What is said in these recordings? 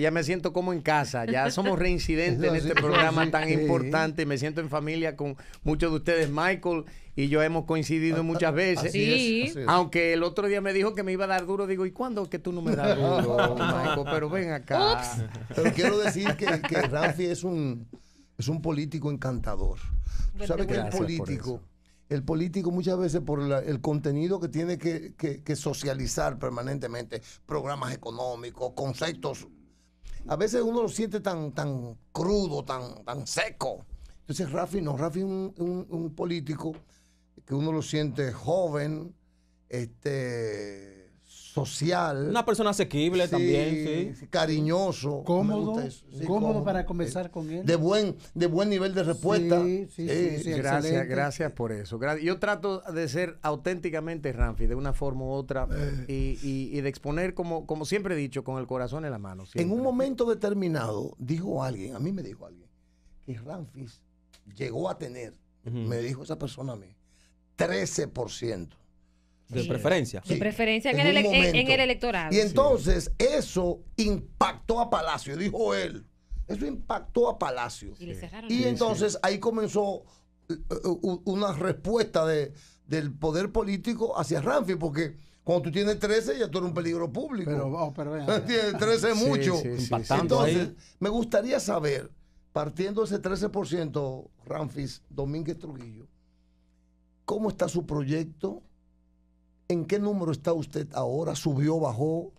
ya me siento como en casa, ya somos reincidentes en este programa tan importante, me siento en familia con muchos de ustedes, Michael y yo hemos coincidido muchas veces, sí. aunque el otro día me dijo que me iba a dar duro, digo, ¿y cuándo que tú no me das duro, Michael? Pero ven acá. Pero quiero decir que, que Rafi es un, es un político encantador. ¿Sabes que el político el político muchas veces por el contenido que tiene que, que, socializar permanentemente, programas económicos, conceptos a veces uno lo siente tan, tan crudo, tan, tan seco. Entonces Rafi no, Rafi es un, político que uno lo siente joven, este social. Una persona asequible también, sí. Cariñoso. Cómodo. cómodo, para conversar con él. De buen, de buen nivel de respuesta. Sí, sí, gracias, gracias por eso. Yo trato de ser auténticamente Ramfi, de una forma u otra, eh. y, de exponer, como, como siempre he dicho, con el corazón en la mano. En un momento determinado, dijo alguien, a mí me dijo alguien, que Ramfis llegó a tener, me dijo esa persona a mí, 13% de preferencia. De preferencia en, el, electorado. Y entonces eso impactó a Palacio, dijo él. Eso impactó a Palacio. Y, entonces ahí comenzó eh, eh, una respuesta de, del poder político hacia Ramfi, porque cuando tú tienes 13 ya tú eres un peligro público. Pero, oh, pero Tienes 13 mucho. entonces, me gustaría saber, partiendo de ese 13%, Ramfis Domínguez Trujillo, ¿cómo está su proyecto? ¿En qué número está usted ahora? ¿Subió, bajó?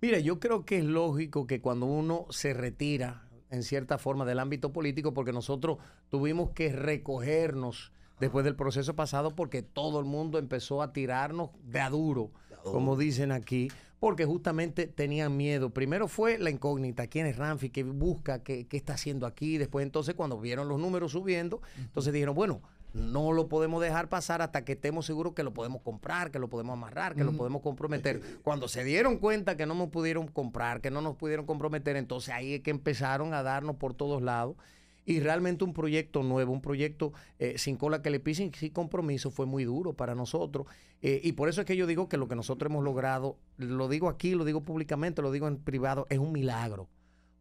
Mira, yo creo que es lógico que cuando uno se retira en cierta forma del ámbito político, porque nosotros tuvimos que recogernos después del proceso pasado porque todo el mundo empezó a tirarnos de a duro, como dicen aquí, porque justamente tenían miedo. Primero fue la incógnita, quién es Ramfi, qué busca, qué, qué está haciendo aquí. Después entonces cuando vieron los números subiendo, entonces dijeron, bueno, no lo podemos dejar pasar hasta que estemos seguros que lo podemos comprar, que lo podemos amarrar, que lo podemos comprometer. Cuando se dieron cuenta que no nos pudieron comprar, que no nos pudieron comprometer, entonces ahí es que empezaron a darnos por todos lados. Y realmente un proyecto nuevo, un proyecto eh, sin cola que le pisen, sin compromiso, fue muy duro para nosotros. Eh, y por eso es que yo digo que lo que nosotros hemos logrado, lo digo aquí, lo digo públicamente, lo digo en privado, es un milagro.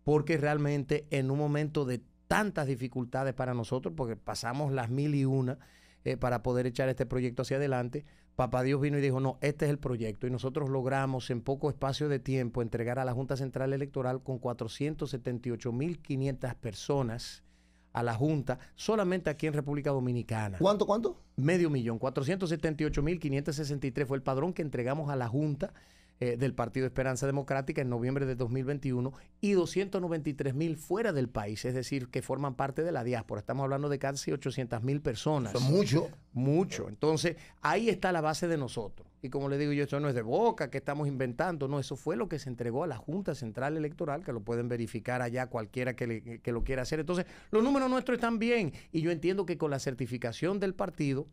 Porque realmente en un momento de tantas dificultades para nosotros, porque pasamos las mil y una eh, para poder echar este proyecto hacia adelante. Papá Dios vino y dijo, no, este es el proyecto. Y nosotros logramos en poco espacio de tiempo entregar a la Junta Central Electoral con 478.500 personas a la Junta, solamente aquí en República Dominicana. ¿Cuánto, cuánto? Medio millón. 478.563 fue el padrón que entregamos a la Junta eh, del Partido Esperanza Democrática en noviembre de 2021 y 293 mil fuera del país, es decir, que forman parte de la diáspora. Estamos hablando de casi 800 mil personas. Son mucho. Mucho. Entonces, ahí está la base de nosotros. Y como le digo yo, esto no es de boca, que estamos inventando, no, eso fue lo que se entregó a la Junta Central Electoral, que lo pueden verificar allá cualquiera que, que lo quiera hacer. Entonces, los números nuestros están bien y yo entiendo que con la certificación del partido,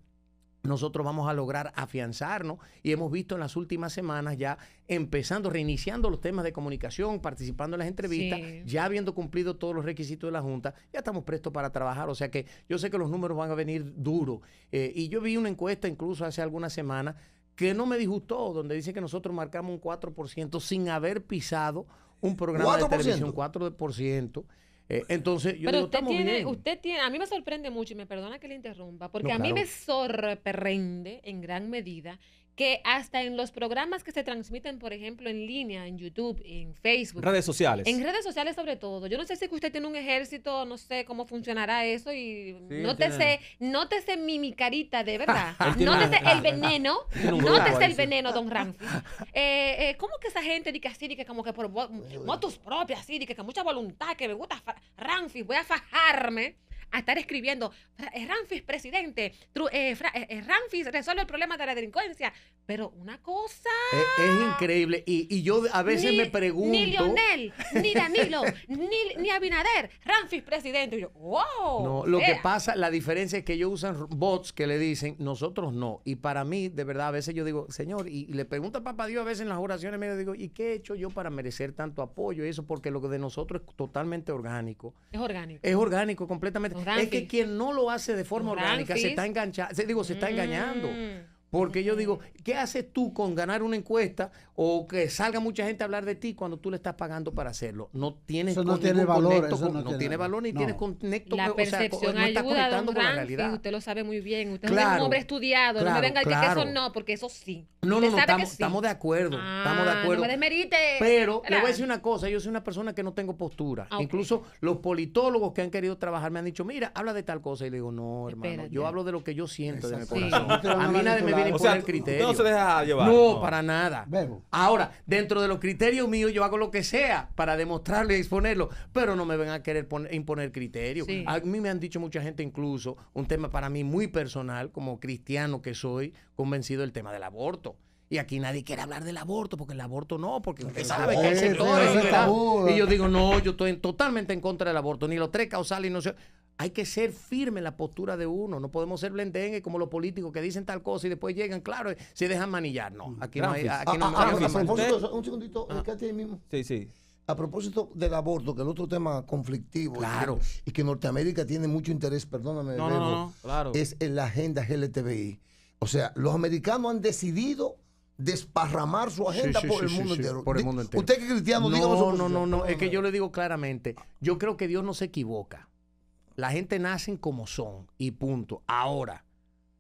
nosotros vamos a lograr afianzarnos y hemos visto en las últimas semanas ya empezando, reiniciando los temas de comunicación, participando en las entrevistas, ya habiendo cumplido todos los requisitos de la Junta, ya estamos prestos para trabajar. O sea que yo sé que los números van a venir duros. Eh, y yo vi una encuesta incluso hace algunas semanas que no me disgustó, donde dice que nosotros marcamos un 4% sin haber pisado un programa de televisión, 4%. Eh, entonces, yo Pero usted tiene, usted tiene, a mí me sorprende mucho y me perdona que le interrumpa, porque a mí me sorprende en gran medida que hasta en los programas que se transmiten, por ejemplo, en línea, en YouTube, en Facebook. Redes sociales. En redes sociales sobre todo. Yo no sé si usted tiene un ejército, no sé cómo funcionará eso y no te sé, no te sé mi, mi carita de verdad. no te sé el veneno, no te sé el veneno, don Ramfi. Eh, eh, ¿Cómo que esa gente dice así, que como que por motos propias, así, que con mucha voluntad, que me gusta Ramfi, voy a fajarme? A estar escribiendo, eh, Ramfis presidente, eh, eh, Ramfis resuelve el problema de la delincuencia. Pero una cosa... Es, increíble. Y, yo a veces me pregunto... Ni Lionel, ni Danilo, ni, ni, Abinader, Ramfis presidente. Y yo, wow. No, lo que pasa, la diferencia es que ellos usan bots que le dicen, nosotros no. Y para mí, de verdad, a veces yo digo, Señor, y, le pregunto a Papá Dios a veces en las oraciones, me digo, ¿y qué he hecho yo para merecer tanto apoyo? Y eso porque lo de nosotros es totalmente orgánico. Es orgánico. Es orgánico completamente. Es que quien no lo hace de forma orgánica se está enganchando, digo, se está engañando. Porque yo digo, ¿qué haces tú con ganar una encuesta o que salga mucha gente a hablar de ti cuando tú le estás pagando para hacerlo? No tienes eso no tiene valor, eso no, tiene, valor ni tienes conecto la percepción o sea, no ayuda, don la realidad. usted lo sabe muy bien, usted es un hombre estudiado, no me venga a decir que eso no, porque eso sí. No, no, no, estamos, estamos, de acuerdo, estamos de ah, acuerdo. No me desmerite. Pero le voy a decir una cosa, yo soy una persona que no tengo postura. Ah, Incluso los politólogos que han querido trabajar me han dicho, mira, habla de tal cosa y le digo, no, hermano, yo hablo de lo que yo siento de mi corazón. A mí nadie me viene criterio. No se deja llevar. No, para nada. Ahora, dentro de los criterios míos, yo hago lo que sea para demostrarlo y exponerlo, pero no me ven a querer imponer criterios. A mí me han dicho mucha gente, incluso, un tema para mí muy personal, como cristiano que soy, convencido del tema del aborto. Y aquí nadie quiere hablar del aborto, porque el aborto no, porque usted sabe que hay sectores. Y yo digo, no, yo estoy totalmente en contra del aborto, ni los tres causales, no sé. Hay que ser firme en la postura de uno. No podemos ser blendengue como los políticos que dicen tal cosa y después llegan, claro, se dejan manillar. No, aquí no hay. Aquí no, ah, ah, a, propósito, un segundito, ah. ahí mismo. Sí, sí. A propósito del aborto, que es otro tema conflictivo claro. y, que, Norteamérica tiene mucho interés, perdóname, no, no, claro. es en la agenda LTBI. O sea, los americanos han decidido desparramar su agenda por, el mundo entero. por el mundo entero. Usted que es cristiano, no, no, no, no, es que yo le digo claramente, yo creo que Dios no se equivoca. La gente nace como son y punto. Ahora,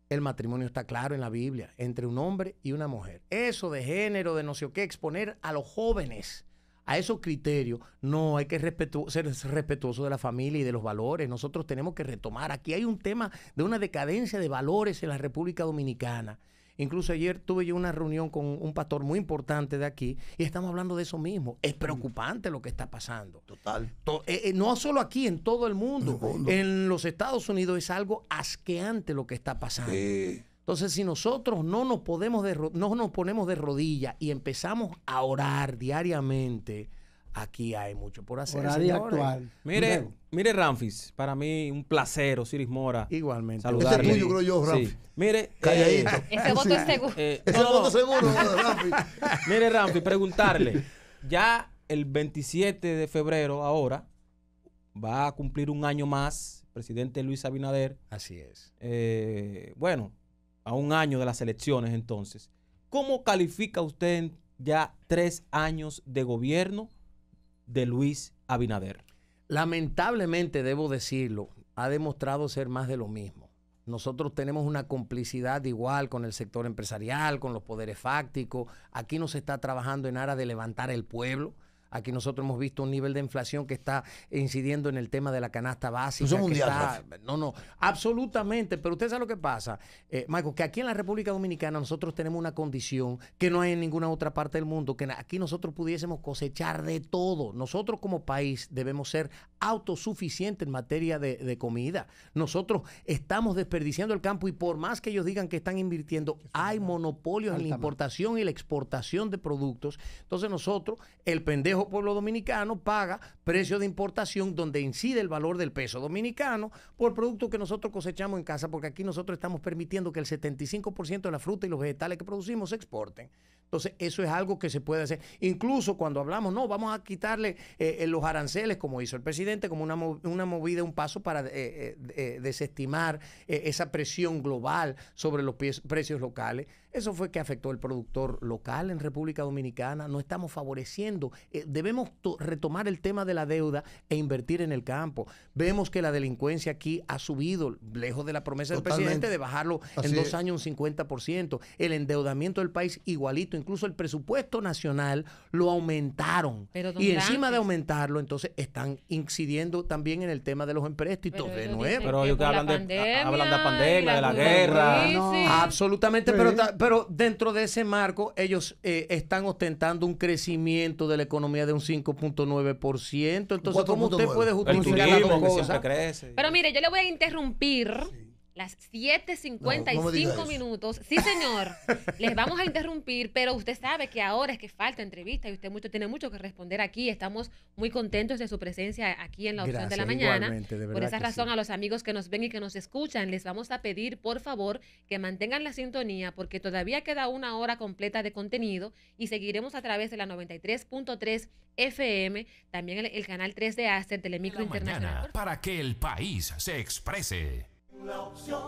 el matrimonio está claro en la Biblia, entre un hombre y una mujer. Eso de género, de no sé qué, exponer a los jóvenes a esos criterios, no, hay que ser respetuoso de la familia y de los valores. Nosotros tenemos que retomar. Aquí hay un tema de una decadencia de valores en la República Dominicana Incluso ayer tuve yo una reunión con un pastor muy importante de aquí y estamos hablando de eso mismo. Es preocupante lo que está pasando. Total. Eh, eh, no solo aquí, en todo el mundo. En los Estados Unidos es algo asqueante lo que está pasando. Entonces, si nosotros no nos, podemos no nos ponemos de rodillas y empezamos a orar diariamente, aquí hay mucho por hacer. actual. Mire, mire, Ramfis, para mí un placer, Osiris Mora. Igualmente. Saludarle. Ese tuyo, creo yo, Ramfis. Mire, calladito. Eh, ese voto es seguro. Eh, ese voto seguro, Ramfis. mire, Ramfis, preguntarle. Ya el 27 de febrero, ahora, va a cumplir un año más el presidente Luis Abinader. Así es. Eh, bueno, a un año de las elecciones, entonces. ¿Cómo califica usted ya tres años de gobierno? De Luis Abinader? Lamentablemente, debo decirlo, ha demostrado ser más de lo mismo. Nosotros tenemos una complicidad igual con el sector empresarial, con los poderes fácticos. Aquí no se está trabajando en aras de levantar el pueblo. Aquí nosotros hemos visto un nivel de inflación que está incidiendo en el tema de la canasta básica. no, no, absolutamente. Pero usted sabe lo que pasa, eh, Michael, que aquí en la República Dominicana nosotros tenemos una condición que no hay en ninguna otra parte del mundo, que aquí nosotros pudiésemos cosechar de todo. Nosotros como país debemos ser autosuficientes en materia de, comida. Nosotros estamos desperdiciando el campo y por más que ellos digan que están invirtiendo, hay monopolios en la importación y la exportación de productos. Entonces nosotros, el pendejo pueblo dominicano paga precio de importación donde incide el valor del peso dominicano por productos que nosotros cosechamos en casa, porque aquí nosotros estamos permitiendo que el 75% de la fruta y los vegetales que producimos se exporten. Entonces, eso es algo que se puede hacer. Incluso cuando hablamos, no, vamos a quitarle eh, eh, los aranceles, como hizo el presidente, como una, una movida, un paso para eh, desestimar esa presión global sobre los precios locales. Eso fue que afectó al productor local en República Dominicana. No estamos favoreciendo. debemos retomar el tema de la deuda e invertir en el campo. Vemos que la delincuencia aquí ha subido, lejos de la promesa del presidente de bajarlo en dos años un 50%. El endeudamiento del país igualito incluso el presupuesto nacional lo aumentaron. y encima de aumentarlo, entonces están incidiendo también en el tema de los empréstitos de nuevo. Pero ellos hablan de, hablan de pandemia, de la guerra. Absolutamente, pero, pero dentro de ese marco ellos eh, están ostentando un crecimiento de la economía de un 5.9%. Entonces, ¿cómo usted puede justificar las dos cosas? Pero mire, yo le voy a interrumpir las 7.55 minutos. Sí, señor. Les vamos a interrumpir, pero usted sabe que ahora es que falta entrevista y usted mucho, tiene mucho que responder aquí. Estamos muy contentos de su presencia aquí en la opción de la mañana. por esa razón, a los amigos que nos ven y que nos escuchan, les vamos a pedir, por favor, que mantengan la sintonía porque todavía queda una hora completa de contenido y seguiremos a través de la 93.3 FM, también el, el, canal 3 de Acer, Telemicro Internacional. Para que el país se exprese la opción.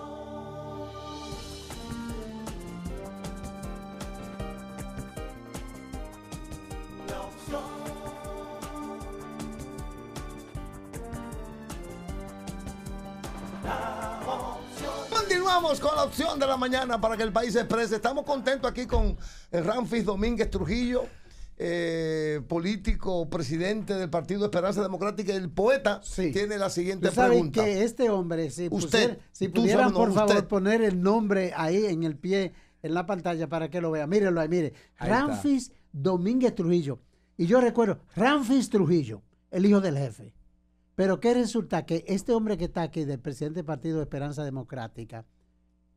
La opción. Continuamos con la opción de la mañana para que el país se exprese. Estamos contentos aquí con Ramfis Domínguez Trujillo eh, político, presidente del Partido Esperanza Democrática, el poeta, tiene la siguiente pregunta. que este hombre, si, Usted, si pudieran por favor poner el nombre ahí en el pie, en la pantalla para que lo vea. Mírenlo ahí, mire. Ramfis Domínguez Trujillo. Y yo recuerdo, Ramfis Trujillo, el hijo del jefe. Pero ¿qué resulta? Que este hombre que está aquí, del presidente del Partido Esperanza Democrática,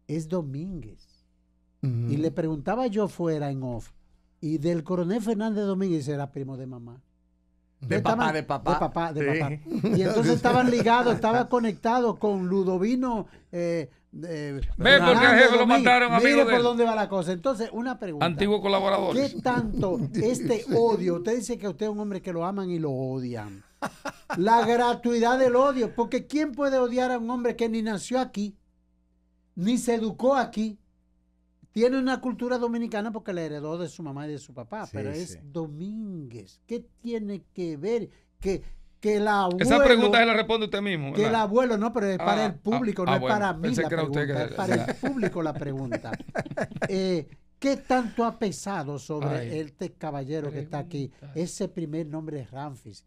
es Domínguez. Y le preguntaba yo fuera en off, y del coronel Fernández Domínguez era primo de mamá. De papá, de papá. De papá, de papá. Y entonces estaban ligados, estaban conectados con Ludovino. Eh, Ve porque al jefe lo mataron, amigo. Mire por dónde va la cosa. Entonces, una pregunta. Antiguo colaborador. ¿Qué tanto este odio? Usted dice que usted es un hombre que lo aman y lo odian. La gratuidad del odio. Porque ¿quién puede odiar a un hombre que ni nació aquí, ni se educó aquí, tiene una cultura dominicana porque la heredó de su mamá y de su papá, pero es Domínguez. ¿Qué tiene que ver? Que, que el abuelo... Esa pregunta se la responde usted mismo. Que el abuelo, no, pero es para el ah, público, no ah, es para mí la pregunta, es para el público la pregunta. Eh, ¿Qué tanto ha pesado sobre este caballero que está aquí? Ese primer nombre es Ramfis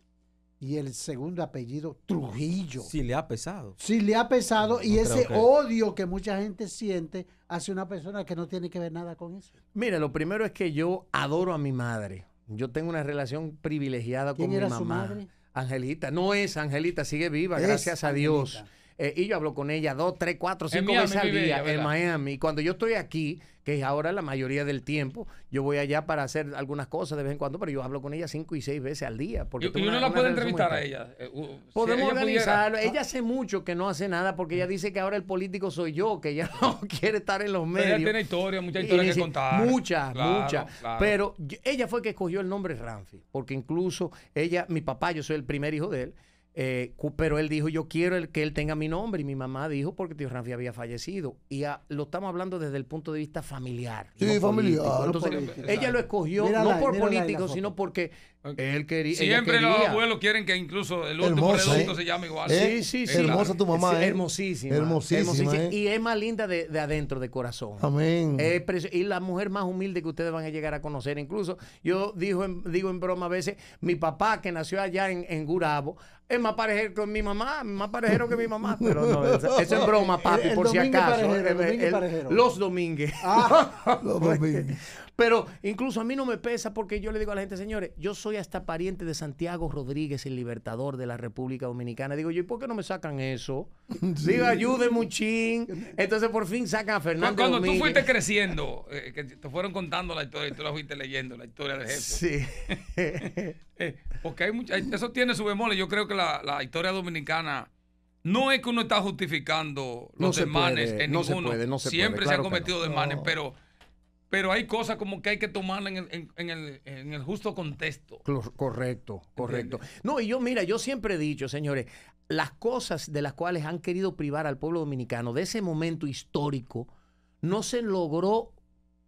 y el segundo apellido Trujillo. Sí le ha pesado. Sí le ha pesado y ese odio que mucha gente siente hacia una persona que no tiene que ver nada con eso. Mira, lo primero es que yo adoro a mi madre. Yo tengo una relación privilegiada con mi mamá. Su madre? Angelita. No es Angelita, sigue viva, gracias a Dios. Eh, y yo hablo con ella dos, tres, cuatro, cinco veces al día en Miami. Y cuando yo estoy aquí, que es ahora la mayoría del tiempo, yo voy allá para hacer algunas cosas de vez en cuando, pero yo hablo con ella cinco y seis veces al día. Porque y, uno la puede entrevistar a ella. Eh, Podemos organizarlo. Ella hace mucho que no hace nada porque ella dice que ahora el político soy yo, que ella no quiere estar en los medios. ella tiene historia, mucha historia que contar. Muchas, muchas. Pero ella fue que escogió el nombre Ramfi, porque incluso ella, mi papá, yo soy el primer hijo de él. Eh, pero él dijo, yo quiero el, que él tenga mi nombre. Y mi mamá dijo, porque tío Ramfi había fallecido. Y lo estamos hablando desde el punto de vista familiar. Sí, familiar. ella lo escogió no por político, sino porque él quería. Siempre los abuelos quieren que incluso el último reducto ¿eh? se llame igual. Sí, sí, sí. Hermosa tu mamá. ¿eh? hermosísima. Hermosísima. Y es más linda de, adentro, de corazón. Amén. y la mujer más humilde que ustedes van a llegar a conocer. Incluso yo digo en, digo en broma a veces, mi papá que nació allá en, en Gurabo, es más parejero que mi mamá, más parejero que mi mamá. Pero no, eso, es broma, papi, por si acaso. los domingos. Ah, los domingos. Pero incluso a mí no me pesa porque yo le digo a la gente, señores, yo soy hasta pariente de Santiago Rodríguez, el libertador de la República Dominicana. Digo yo, ¿y por qué no me sacan eso? Digo, ayude muchín. Entonces por fin sacan a Fernando. Cuando tú fuiste creciendo, eh, que te fueron contando la historia y tú la fuiste leyendo, la historia del jefe. Sí. Eh, porque hay mucha, eso tiene su bemoles. Yo creo que la, historia dominicana no es que uno está justificando los desmanes en no ninguno. Se puede, no se Siempre se han cometido desmanes, pero pero hay cosas como que hay que tomarlas en el, justo contexto. Correcto, correcto. No, y yo, mira, yo siempre he dicho, señores, las cosas de las cuales han querido privar al pueblo dominicano de ese momento histórico, no se logró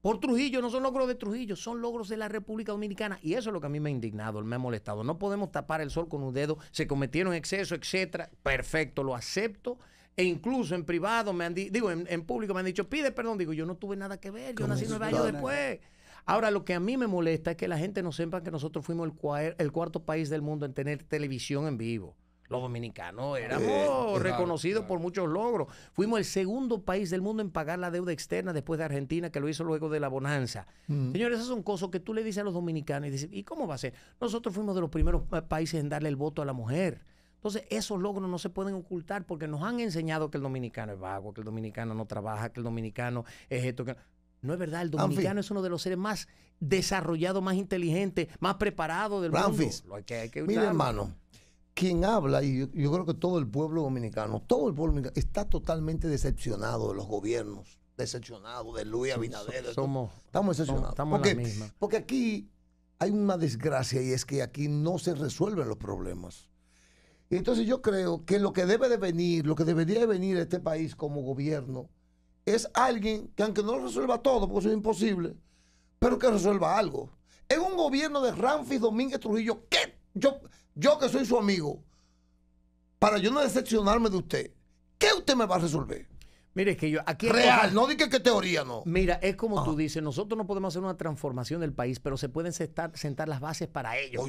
por Trujillo, no son logros de Trujillo, son logros de la República Dominicana. Y eso es lo que a mí me ha indignado, me ha molestado. No podemos tapar el sol con un dedo, se cometieron excesos, etcétera. Perfecto, lo acepto e incluso en privado me han digo, en, público me han dicho, pide perdón. Digo, yo no tuve nada que ver, yo nací nueve años después. Ahora, lo que a mí me molesta es que la gente no sepa que nosotros fuimos el, el cuarto país del mundo en tener televisión en vivo. Los dominicanos éramos reconocidos por muchos logros. Fuimos el segundo país del mundo en pagar la deuda externa después de Argentina, que lo hizo luego de la bonanza. Mm. Señores, esas son cosas que tú le dices a los dominicanos y dices, ¿y cómo va a ser? Nosotros fuimos de los primeros países en darle el voto a la mujer. Entonces, esos logros no se pueden ocultar porque nos han enseñado que el dominicano es vago, que el dominicano no trabaja, que el dominicano es esto. Que... No es verdad, el dominicano es uno de los seres más desarrollados, más inteligentes, más preparados del mundo. Mira, hermano, quien habla, y yo, creo que todo el pueblo dominicano, todo el pueblo dominicano está totalmente decepcionado de los gobiernos, decepcionado de Luis Abinader. Somos, estamos decepcionados. Estamos porque, la misma. porque aquí hay una desgracia y es que aquí no se resuelven los problemas. Entonces yo creo que lo que debe de venir, lo que debería de venir a este país como gobierno, es alguien que aunque no resuelva todo, porque eso es imposible, pero que resuelva algo. En un gobierno de Ramfis Domínguez Trujillo, ¿qué? Yo, yo que soy su amigo, para yo no decepcionarme de usted, ¿qué usted me va a resolver? Mire, que yo aquí real, no diga que teoría no. Mira, es como tú dices, nosotros no podemos hacer una transformación del país, pero se pueden sentar, sentar las bases para ello.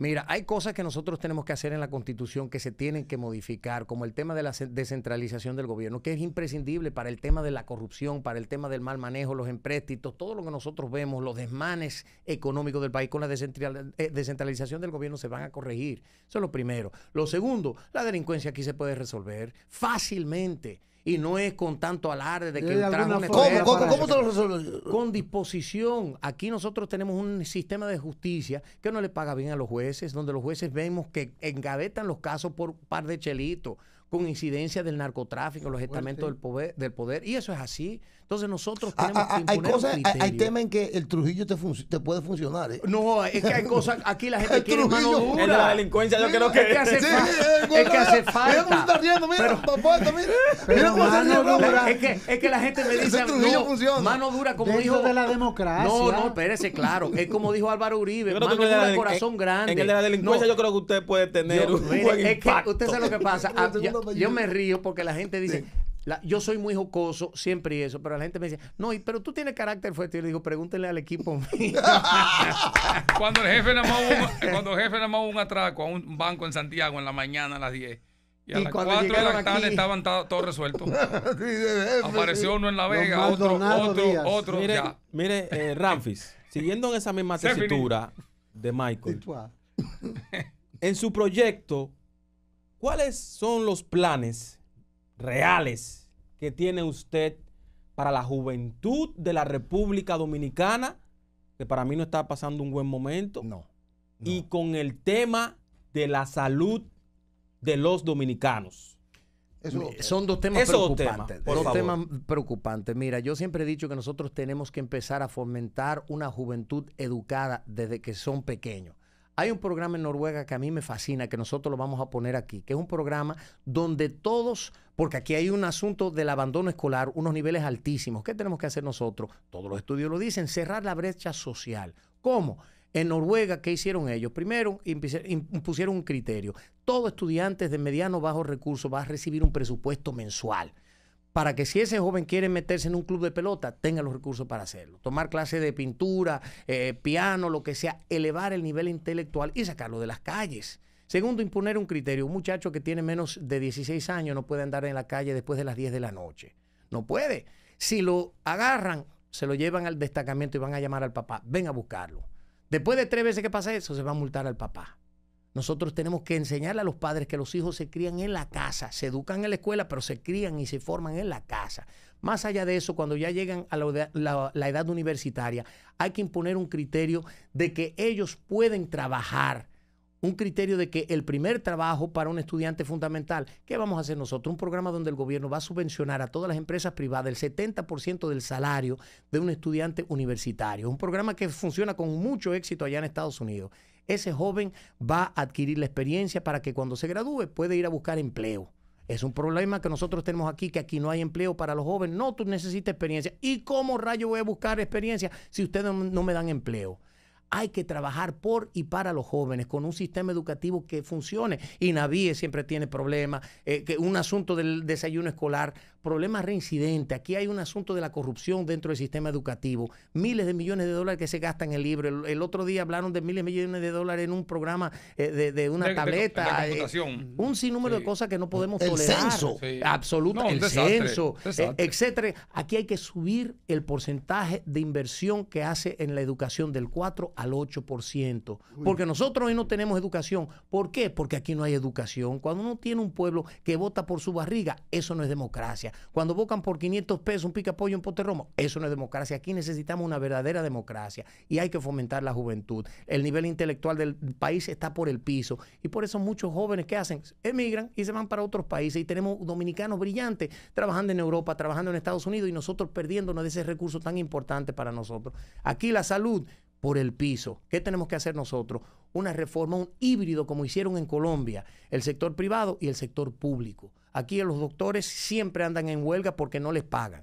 Mira, hay cosas que nosotros tenemos que hacer en la Constitución que se tienen que modificar, como el tema de la descentralización del gobierno, que es imprescindible para el tema de la corrupción, para el tema del mal manejo, los empréstitos, todo lo que nosotros vemos, los desmanes económicos del país con la eh, descentralización del gobierno se van a corregir. Eso es lo primero. Lo segundo, la delincuencia aquí se puede resolver fácilmente y no es con tanto alarde de que ¿Cómo, ¿Cómo, cómo, te lo resuelves? Con disposición. Aquí nosotros tenemos un sistema de justicia que no le paga bien a los jueces, donde los jueces vemos que engavetan los casos por un par de chelitos con incidencia del narcotráfico, los estamentos del poder, del poder, y eso es así. Entonces nosotros ah, tenemos ah, que hay cosas, hay, temas en que el Trujillo te, te puede funcionar. ¿eh? No, es que hay cosas, aquí la gente quiere mano dura. Es la delincuencia, yo creo que... Es que hace, es que hace falta. Mira cómo está riendo, mira, papá, mira. Mira cómo se dura. Es que, es que la gente me dice, no, funciona. mano dura, como dijo... de la democracia. No, no, espérese, claro. Es como dijo Álvaro Uribe, mano dura, corazón grande. En el de la delincuencia yo creo que usted puede tener un buen Es que usted sabe lo que pasa. Ah, yo me río porque la gente dice yo soy muy jocoso, siempre y eso, pero la gente me dice, no, pero tú tienes carácter fuerte. Yo le digo, pregúntele al equipo mío. cuando el jefe nada más un, cuando el jefe nada más un atraco a un banco en Santiago en la mañana a las 10. Y a las 4 de la tarde estaban todos resueltos. Apareció uno en La Vega, otro, otro, otro. Mire, mire eh, Ramfis, siguiendo en esa misma tesitura de Michael, en su proyecto, ¿cuáles son los planes reales que tiene usted para la juventud de la República Dominicana, que para mí no está pasando un buen momento. No. Y con el tema de la salud de los dominicanos. son dos temas preocupantes. dos temas preocupantes. Mira, yo siempre he dicho que nosotros tenemos que empezar a fomentar una juventud educada desde que son pequeños. Hay un programa en Noruega que a mí me fascina, que nosotros lo vamos a poner aquí, que es un programa donde todos, porque aquí hay un asunto del abandono escolar, unos niveles altísimos. ¿Qué tenemos que hacer nosotros? Todos los estudios lo dicen, cerrar la brecha social. ¿Cómo? En Noruega, ¿qué hicieron ellos? Primero, impusieron un criterio. Todo estudiante de mediano o bajo recursos va a recibir un presupuesto mensual para que si ese joven quiere meterse en un club de pelota, tenga los recursos para hacerlo. Tomar clases de pintura, eh, piano, lo que sea, elevar el nivel intelectual y sacarlo de las calles. Segundo, imponer un criterio. Un muchacho que tiene menos de 16 años no puede andar en la calle después de las 10 de la noche. No puede. Si lo agarran, se lo llevan al destacamento y van a llamar al papá. Ven a buscarlo. Después de tres veces que pasa eso, se va a multar al papá. Nosotros tenemos que enseñarle a los padres que los hijos se crían en la casa, se educan en la escuela, pero se crían y se forman en la casa. Más allá de eso, cuando ya llegan a la, edad universitaria, hay que imponer un criterio de que ellos pueden trabajar un criterio de que el primer trabajo para un estudiante es fundamental. ¿Qué vamos a hacer nosotros? Un programa donde el gobierno va a subvencionar a todas las empresas privadas el 70% del salario de un estudiante universitario. Un programa que funciona con mucho éxito allá en Estados Unidos ese joven va a adquirir la experiencia para que cuando se gradúe pueda ir a buscar empleo. Es un problema que nosotros tenemos aquí, que aquí no hay empleo para los jóvenes. No, tú necesitas experiencia. ¿Y cómo rayo voy a buscar experiencia si ustedes no me dan empleo? Hay que trabajar por y para los jóvenes con un sistema educativo que funcione. Y Navíe siempre tiene problemas, eh, que un asunto del desayuno escolar problemas reincidentes. Aquí hay un asunto de la corrupción dentro del sistema educativo. Miles de millones de dólares que se gastan en el libro. El, otro día hablaron de miles de millones de dólares en un programa eh, de, una tableta. Eh, un sinnúmero de cosas que no podemos el tolerar. Censo. Absolutamente. el censo, eh, etcétera. Aquí hay que subir el porcentaje de inversión que hace en la educación del 4 al 8%. Porque nosotros hoy no tenemos educación. ¿Por qué? Porque aquí no hay educación. Cuando uno tiene un pueblo que vota por su barriga, eso no es democracia. Cuando votan por 500 pesos un pica pollo en Poterromo, eso no es democracia. Aquí necesitamos una verdadera democracia y hay que fomentar la juventud. El nivel intelectual del país está por el piso y por eso muchos jóvenes que hacen emigran y se van para otros países y tenemos dominicanos brillantes trabajando en Europa, trabajando en Estados Unidos y nosotros perdiéndonos de ese recurso tan importante para nosotros. Aquí la salud por el piso. ¿Qué tenemos que hacer nosotros? Una reforma, un híbrido como hicieron en Colombia, el sector privado y el sector público. Aquí los doctores siempre andan en huelga porque no les pagan.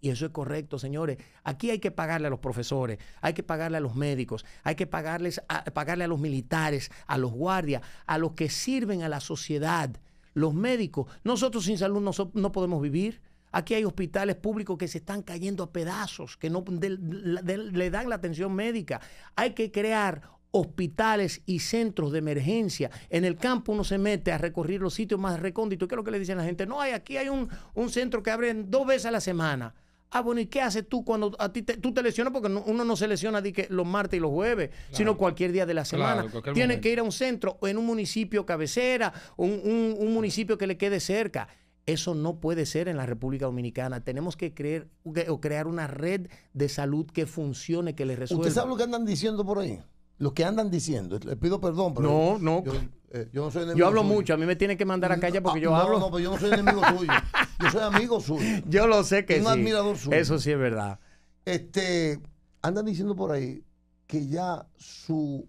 Y eso es correcto, señores. Aquí hay que pagarle a los profesores, hay que pagarle a los médicos, hay que pagarles pagarle a los militares, a los guardias, a los que sirven a la sociedad, los médicos. Nosotros sin salud no, no podemos vivir. Aquí hay hospitales públicos que se están cayendo a pedazos, que no le dan la atención médica. Hay que crear hospitales y centros de emergencia. En el campo uno se mete a recorrer los sitios más recónditos. ¿Qué es lo que le dicen a la gente? No, hay, aquí hay un, centro que abre dos veces a la semana. Ah, bueno, ¿y qué haces tú cuando a ti te, tú te lesionas? Porque uno no se lesiona que los martes y los jueves, sino cualquier día de la semana. Tiene que ir a un centro o en un municipio cabecera, un, un, municipio que le quede cerca. Eso no puede ser en la República Dominicana. Tenemos que creer o crear una red de salud que funcione, que le resuelva. ¿Usted sabe lo que andan diciendo por ahí? Lo que andan diciendo. Le pido perdón, pero. No, no. Eh, yo, no soy enemigo. Yo hablo mucho. A mí me tienen que mandar a callar porque yo ah, hablo. No, pero yo no soy enemigo suyo. Yo soy amigo suyo. Yo lo sé que Un admirador suyo. Eso sí es verdad. Este. Andan diciendo por ahí que ya su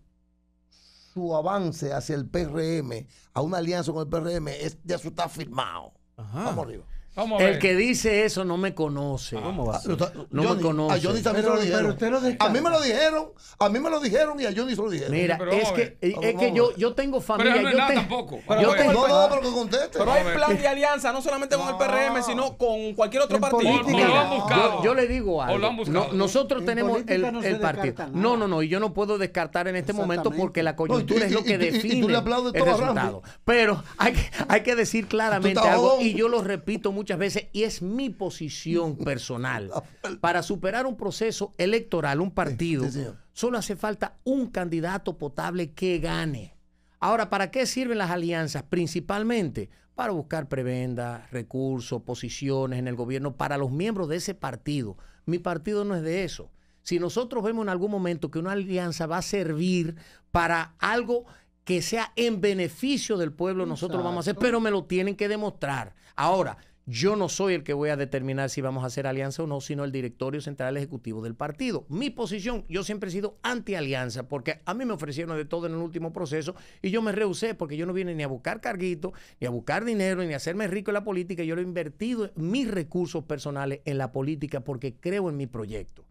su avance hacia el PRM, a una alianza con el PRM, es, ya eso está firmado. Vamos arriba el que dice eso no me conoce. ¿Cómo va? No me conoce. A Johnny también lo dijeron. a mí me lo dijeron, a mí me lo dijeron y a Johnny se lo dijeron. Mira, es que, es que yo, yo tengo familia. Pero yo no tampoco. yo tengo, no, no, pero que conteste. Pero hay plan de alianza, no solamente con el PRM, sino con cualquier otro partido. Yo, yo, le digo algo. nosotros tenemos el, el partido. No, no, no. Y yo no puedo descartar en este momento porque la coyuntura es lo que define el resultado. Pero hay que decir claramente algo y yo lo repito muchas veces y es mi posición personal. Para superar un proceso electoral, un partido, solo hace falta un candidato potable que gane. Ahora, ¿para qué sirven las alianzas? Principalmente para buscar prebendas, recursos, posiciones en el gobierno para los miembros de ese partido. Mi partido no es de eso. Si nosotros vemos en algún momento que una alianza va a servir para algo que sea en beneficio del pueblo, nosotros lo vamos a hacer, pero me lo tienen que demostrar. Ahora, yo no soy el que voy a determinar si vamos a hacer alianza o no, sino el directorio central ejecutivo del partido. Mi posición, yo siempre he sido anti-alianza, porque a mí me ofrecieron de todo en el último proceso y yo me rehusé porque yo no vine ni a buscar carguito, ni a buscar dinero, ni a hacerme rico en la política. Yo lo he invertido mis recursos personales en la política porque creo en mi proyecto.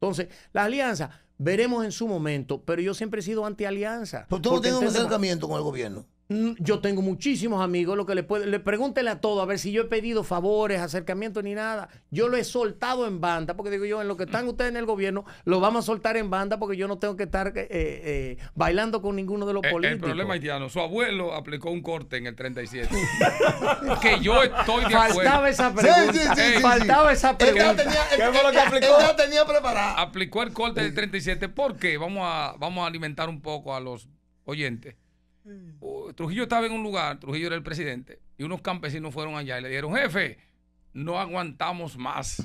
Entonces, la alianza, veremos en su momento, pero yo siempre he sido anti-alianza. Pero tú no tienes un acercamiento con el gobierno. Mm, yo tengo muchísimos amigos, lo que le puede, le pregúntele a todo, a ver si yo he pedido favores, acercamientos ni nada. Yo lo he soltado en banda, porque digo yo, en lo que están ustedes en el gobierno, lo vamos a soltar en banda porque yo no tengo que estar eh, eh, bailando con ninguno de los políticos. El problema haitiano, su abuelo aplicó un corte en el 37. que yo estoy de acuerdo. Faltaba esa pregunta. Faltaba esa pregunta. ¿Qué fue lo que aplicó? Él tenía preparado. Aplicó el corte del 37 porque vamos a, vamos a alimentar un poco a los oyentes Mm. Trujillo estaba en un lugar, Trujillo era el presidente, y unos campesinos fueron allá y le dijeron, jefe, no aguantamos más.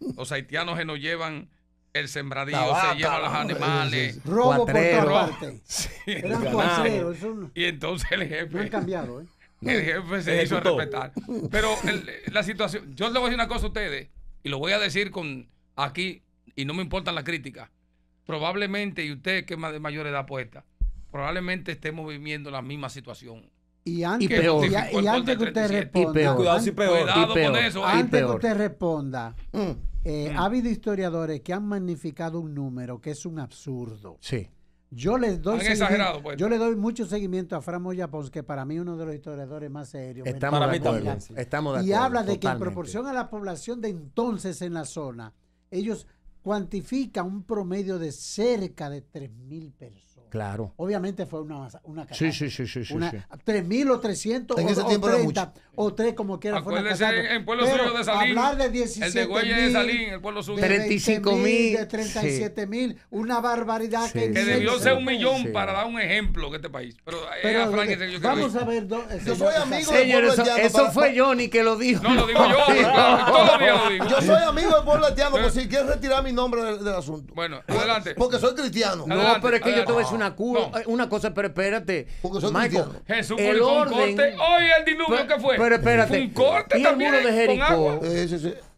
Los haitianos se nos llevan el sembradío, se llevan los animales. Robo por Y entonces el jefe... han cambiado, ¿eh? El jefe se hizo respetar. Pero la situación... Yo le voy a decir una cosa a ustedes, y lo voy a decir con aquí, y no me importan las críticas. Probablemente, y usted que es de mayor edad puesta, probablemente estemos viviendo la misma situación. Y antes, y peor. Y, antes que usted responda, cuidado, si peor. con eso. Antes que usted responda, mm. Eh, mm. ha habido historiadores que han magnificado un número que es un absurdo. Sí. Yo les doy pues. yo le doy mucho seguimiento a Fran Moya que para mí uno de los historiadores más serios. Estamos de acuerdo. Estamos de y habla de que en proporción a la población de entonces en la zona, ellos cuantifican un promedio de cerca de 3.000 personas. Claro. Obviamente fue una, una Sí, sí, sí, sí. sí, 3.000 o 300 en o, ese tiempo 30 o 3 como quiera. Acuérdese en, en pueblo suyo de Salín. Hablar de 17 El de Güelle de Salín, el pueblo suyo. 35 mil. De 37 mil. Una barbaridad que, que debió ser un millón para dar un ejemplo en este país. Pero, eh, Pero Frank, yo, yo vamos a ver. Do, yo soy amigo Señor, eso, eso fue Johnny que lo dijo. No, lo digo yo. Todos los días lo digo. Yo soy amigo del pueblo haitiano, por si quieres retirar mi nombre del, asunto. Bueno, adelante. Porque soy cristiano. No, pero es que yo te voy a decir una una cosa, pero espérate. Michael, Jesús el orden, corte. Hoy el diluvio que fue. Pero espérate. un corte y el muro de Jericó.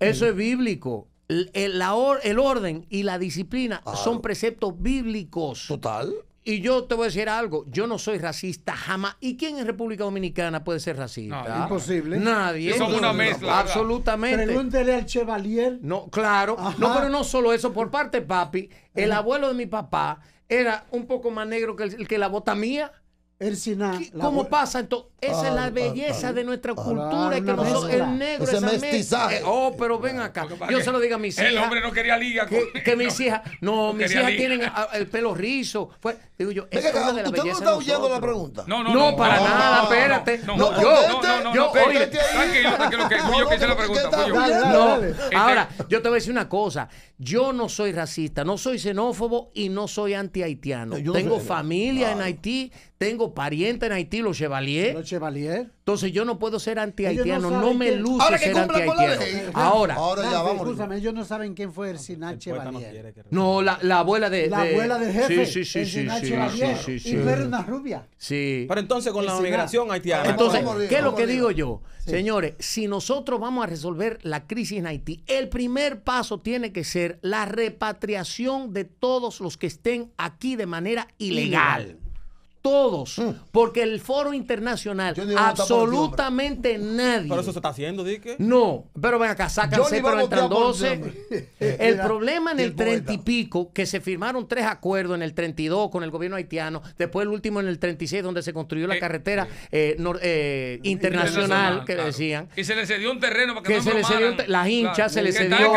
Eso es bíblico. El, el, orden y la disciplina son preceptos bíblicos. Total. Y yo te voy a decir algo, yo no soy racista jamás. ¿Y quién en República Dominicana puede ser racista? imposible. Nadie. Son una mezcla. Absolutamente. Pregúntele al Chevalier. No, claro. No, pero no solo eso. Por parte de papi, el abuelo de mi papá era un poco más negro que el, que la bota mía. El Sina. ¿Cómo pasa entonces? Esa es la belleza de nuestra cultura. que nosotros, el negro, ese mestizaje. oh, pero ven acá. Yo se lo digo a mis hijas. El hombre no quería liga. Que, que mis hijas, no, mis hijas tienen el pelo rizo. Fue, digo yo, es una de la ¿Usted no está huyendo la pregunta? No, no, no. para nada, espérate. No, yo, no, no, yo, oye. Tranquilo, tranquilo, que yo que hice la pregunta. No, ahora, yo te voy a decir una cosa. Yo no soy racista, no soy xenófobo y no soy anti-haitiano. Tengo familia en Haití, tengo parientes en Haití, los Chevalier. Los Chevalier. Entonces yo no puedo ser anti-haitiano, no, me luce ser anti-haitiano. Ahora, ahora ya vamos. Escúchame, ellos no saben quién fue el Sinach Chevalier. No, la, la abuela de, La abuela del jefe. Sí, sí, sí, sí, sí, sí, Y eres una rubia. Sí. Pero entonces con la migración haitiana. Entonces, ¿qué es lo que digo yo? Señores, si nosotros vamos a resolver la crisis en Haití, el primer paso tiene que ser la repatriación de todos los que estén aquí de manera ilegal todos, mm. porque el foro internacional, absolutamente nadie. Pero eso se está haciendo, Dique. No, pero ven acá, sácanse, pero entran 12. El problema en el 30 y pico, que se firmaron tres acuerdos en el 32 con el gobierno haitiano, después el último en el 36, donde se construyó la eh, carretera eh, eh, internacional, que decían. Y se le cedió un terreno para que, que no se le cedió Las hinchas se le cedió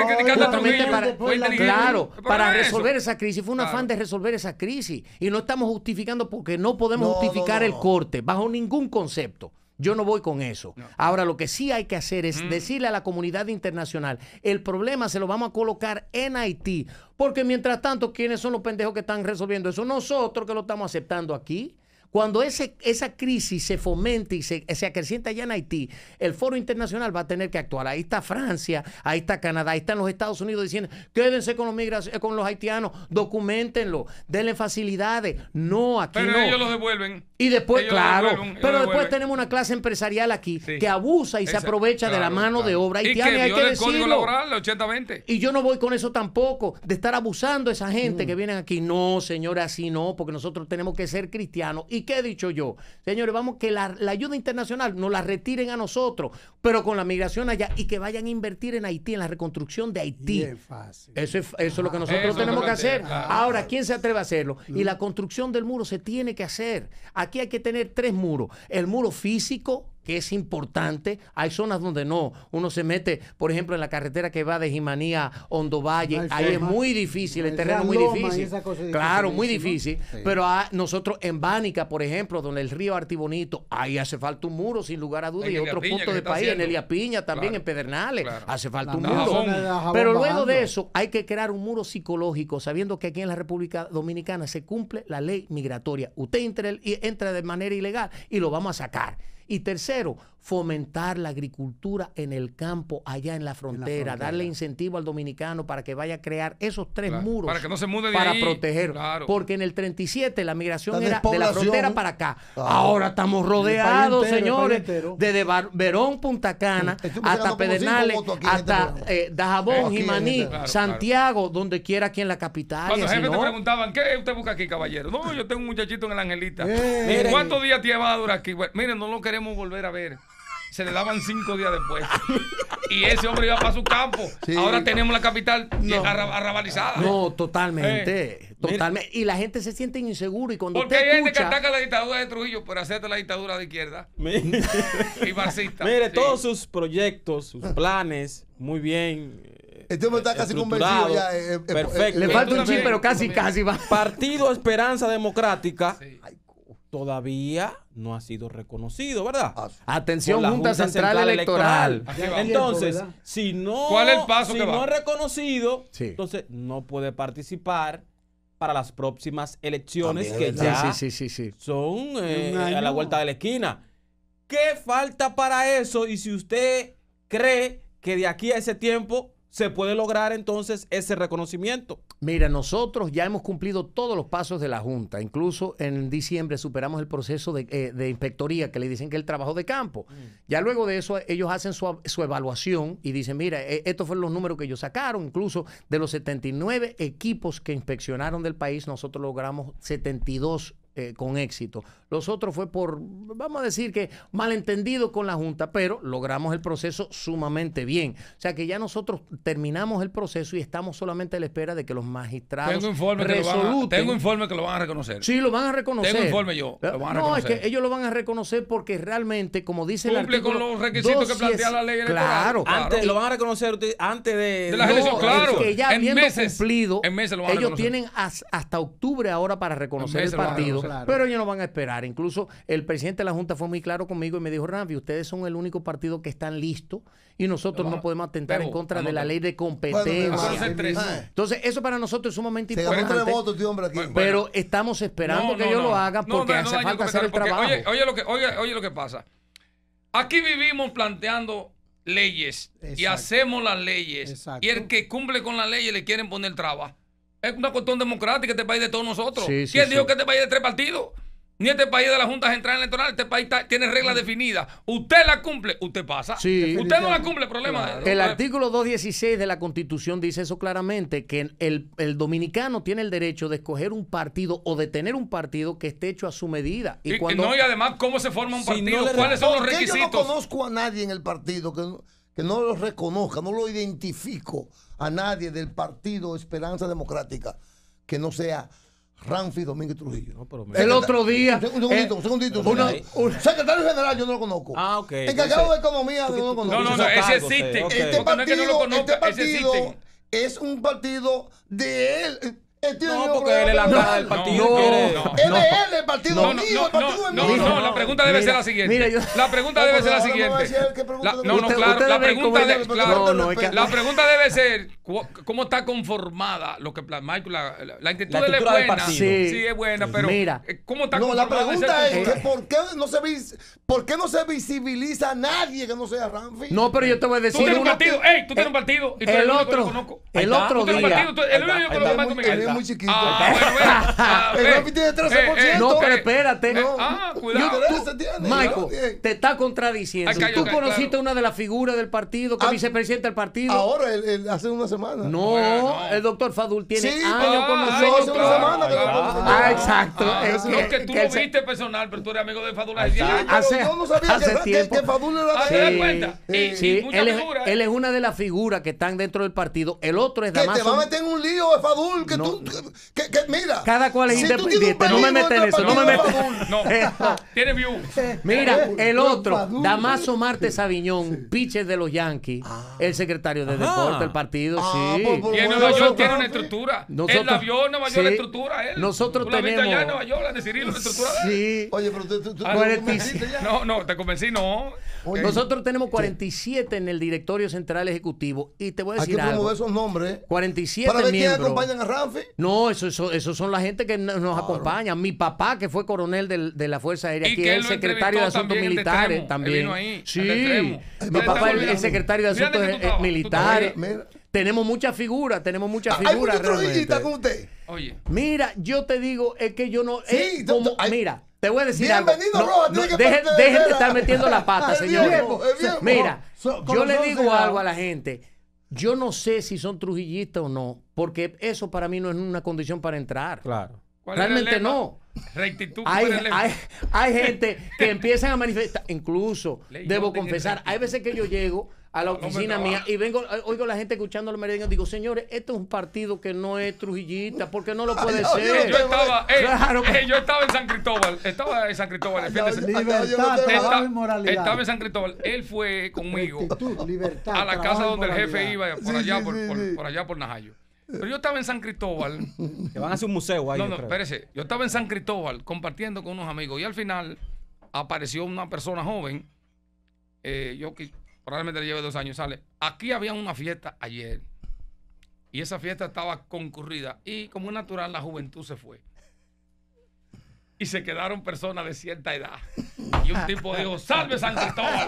para, claro, para resolver esa crisis. Fue un afán de resolver esa crisis. Y no estamos justificando porque no podemos justificar el corte bajo ningún concepto. Yo no voy con eso. Ahora, lo que sí hay que hacer es mm. decirle a la comunidad internacional, el problema se lo vamos a colocar en Haití, porque mientras tanto, ¿quiénes son los pendejos que están resolviendo eso? Nosotros que lo estamos aceptando aquí. Cuando ese, esa crisis se fomente y se, se acrecienta allá en Haití, el foro internacional va a tener que actuar. Ahí está Francia, ahí está Canadá, ahí están los Estados Unidos diciendo, quédense con los, con los haitianos, documentenlo, denle facilidades. No, aquí pero no. ellos los devuelven. Y después, claro, pero después tenemos una clase empresarial aquí que abusa y se aprovecha de la mano de obra haitiana. Y que hay que el código laboral 80-20. Y yo no voy con eso tampoco, de estar abusando de esa gente mm. que vienen aquí. No, señores, así no, porque nosotros tenemos que ser cristianos ¿Y qué he dicho yo? Señores, vamos que la, ayuda internacional nos la retiren a nosotros, pero con la migración allá y que vayan a invertir en Haití, en la reconstrucción de Haití. fácil. Eso es, eso es lo que nosotros tenemos que hacer. Ahora, ¿quién se atreve a hacerlo? Y la construcción del muro se tiene que hacer. Aquí hay que tener tres muros. El muro físico, que es importante. Hay zonas donde no. Uno se mete, por ejemplo, en la carretera que va de Jimanía a Hondo Valle. ahí es muy difícil, el terreno es muy difícil. Claro, muy difícil. Pero nosotros en Bánica, por ejemplo, donde el río Artibonito, ahí hace falta un muro, sin lugar a dudas. Y otros puntos del país, en Elia Piña, también en Pedernales, hace falta un muro. Pero luego de eso, hay que crear un muro psicológico, sabiendo que aquí en la República Dominicana se cumple la ley migratoria. Usted entra, entra de manera ilegal y lo vamos a sacar. Y tercero, fomentar la agricultura en el campo, allá en la frontera, darle incentivo al dominicano para que vaya a crear esos tres muros para que no se mude para proteger. Porque en el 37 la migración era de la frontera para acá. Ahora estamos rodeados, señores, desde Verón, Punta Cana, hasta Pedernales, hasta eh, Dajabón, Jimaní, Santiago, donde quiera aquí en la capital. Cuando la gente te preguntaban, ¿qué usted busca aquí, caballero? No, yo tengo un muchachito en el Angelita. Eh. ¿Cuántos días te va a durar aquí? miren, no lo queremos volver a ver se le daban cinco días después. y ese hombre iba para su campo. Ahora tenemos la capital no. arrabalizada. No, totalmente. Eh, totalmente. y la gente se siente inseguro. Y cuando Porque hay gente que ataca la dictadura de Trujillo por hacerte la dictadura de izquierda. y marxista. Mire, todos sus proyectos, sus planes, muy bien. Este hombre está casi convencido ya. Eh, eh, Perfecto. Le falta un chip, pero casi, casi va. Partido Esperanza Democrática. Todavía no ha sido reconocido, ¿verdad? Ah, Atención, Junta, Central, Electoral. Entonces, si no, ¿Cuál es el paso si no es reconocido, entonces no puede participar para las próximas elecciones que ya son eh, a la vuelta de la esquina. ¿Qué falta para eso? Y si usted cree que de aquí a ese tiempo se puede lograr entonces ese reconocimiento. Mira, nosotros ya hemos cumplido todos los pasos de la Junta. Incluso en diciembre superamos el proceso de, eh, inspectoría que le dicen que es el trabajo de campo. Mm. Ya luego de eso ellos hacen su, evaluación y dicen, mira, e, estos fueron los números que ellos sacaron. Incluso de los 79 equipos que inspeccionaron del país, nosotros logramos 72 eh, con éxito. Los otros fue por, vamos a decir que malentendido con la Junta, pero logramos el proceso sumamente bien. O sea que ya nosotros terminamos el proceso y estamos solamente a la espera de que los magistrados tengo informe resoluten. Que tengo informe que lo van a reconocer. Sí, lo van a reconocer. Tengo informe yo. Lo van a no, es que ellos lo van a reconocer porque realmente, como dice Cumple el artículo... con los requisitos que plantea la ley electoral. Claro. Antes, lo van a reconocer antes de... de la elección, claro. que ya en meses, cumplido, en meses lo van ellos tienen hasta octubre ahora para reconocer el partido, pero ellos no van a esperar. Incluso el presidente de la Junta fue muy claro conmigo y me dijo, Ramfi, ustedes son el único partido que están listos y nosotros no podemos atentar en contra de la ley de competencia. Entonces, eso para nosotros es sumamente importante. pero estamos esperando que ellos lo hagan porque hace falta hacer el trabajo. Oye, lo que, oye, lo que pasa. Aquí vivimos planteando leyes y hacemos las leyes. Y el que cumple con las leyes le quieren poner trabajo. Es una cuestión democrática este país de todos nosotros. ¿Quién dijo que este país es de tres partidos? Ni este país de la Junta Central Electoral, este país tiene reglas definidas. Usted la cumple, usted pasa. usted no la cumple, problema. El artículo 216 de la Constitución dice eso claramente, que el, dominicano tiene el derecho de escoger un partido o de tener un partido que esté hecho a su medida. Y, cuando, no, y además, ¿cómo se forma un partido? ¿Cuáles son los requisitos? Yo no conozco a nadie en el partido que, que no lo reconozca, no lo identifico a nadie del partido Esperanza Democrática que no sea Ramfi Domínguez Trujillo. el otro día. Un segundito, un segundito. Un, secretario general yo no lo conozco. Ah, ok. Encargado de economía yo no lo conozco. No, no, no, ese existe. Este partido, no lo conozco, este partido es un partido de él no, porque él es la cara del partido. No, no, él es el partido mío, el partido es mío. No, no, la pregunta debe ser la siguiente. La pregunta debe ser la siguiente. No, no, claro, la pregunta la pregunta debe ser cómo está conformada lo que Michael la la actitud es buena. Sí, es buena, pero eh, cómo está conformada. No, la pregunta es que por qué no se por qué no se visibiliza a nadie que no sea Ramfi. No, pero yo te voy a decir Tú tienes un partido, ey, tú tienes un partido y tú el otro el otro día. El único que lo conozco es muy chiquito. Ah, el Ramfi tiene 13%. Eh, eh, no, pero espérate. ah, cuidado. Michael, te está contradiciendo. Tú conociste una de las figuras del partido, que ah, vicepresidente del partido. Ahora, hace una semana. No, el doctor Fadul tiene años ah, con nosotros. Hace una semana Ah, exacto. No, que tú lo viste personal, pero tú eres amigo de Fadul hace Yo no sabía que Fadul era ¿Te das cuenta? Sí, él es una de las figuras que están dentro del partido. El otro es Damaso. Que te va a meter en un lío de Fadul. Que tú, que, mira. Cada cual es independiente. No me metes en eso. No me metes. No, tiene view. Mira, el otro, Damaso Marte Sabiñón, pitcher de los Yankees, ah. el secretario de deporte del partido, ah, sí. Pues, pues, y en Nueva York tiene una estructura. Él la vio en Nueva York la estructura. Él. Nosotros tenemos. allá en Nueva York, la de Cirilo, la estructura. Sí. Oye, pero tú, tú, No, no, te convencí, no. Nosotros tenemos 47 en el directorio central ejecutivo y te voy a decir Hay que algo. esos nombres. 47 ¿Para ver quién acompañan a Ramfi? No, eso, eso, son la gente que nos acompaña. Mi papá, que fue coronel de, la Fuerza Aérea, aquí es el secretario de Asuntos Militares también. sí, mi papá es el secretario de Asuntos Militares. Tenemos muchas figuras, tenemos muchas figuras. ¿Hay con usted? Oye. Mira, yo te digo, es que yo no. Sí, como, mira, te voy a decir Bienvenido, algo. No, dejen, de estar metiendo la pata, señores. Mira, yo le digo algo a la gente. Yo no sé si son trujillistas o no, porque eso para mí no es una condición para entrar. Claro. Realmente no. Rectitud. Hay, hay, hay, gente que empiezan a manifestar, incluso, debo confesar, hay veces que yo llego a la oficina mía y vengo, eh, oigo a la gente escuchando los merengues digo, señores, esto es un partido que no es trujillista, porque no lo puede ser. Yo estaba, eh, yo estaba en San Cristóbal, estaba en San Cristóbal. El libertad, trabajo y moralidad. Estaba en San Cristóbal, él fue conmigo a la casa donde el jefe iba, por allá, por, por, allá por Najayo. Pero yo estaba en San Cristóbal. Que van a hacer un museo ahí. No, no, espérese. Yo estaba en San Cristóbal compartiendo con unos amigos y al final apareció una persona joven. Eh, yo probablemente le lleve dos años, sale. Aquí había una fiesta ayer y esa fiesta estaba concurrida y como es natural la juventud se fue. Y se quedaron personas de cierta edad. Y un tipo dijo, salve San Cristóbal.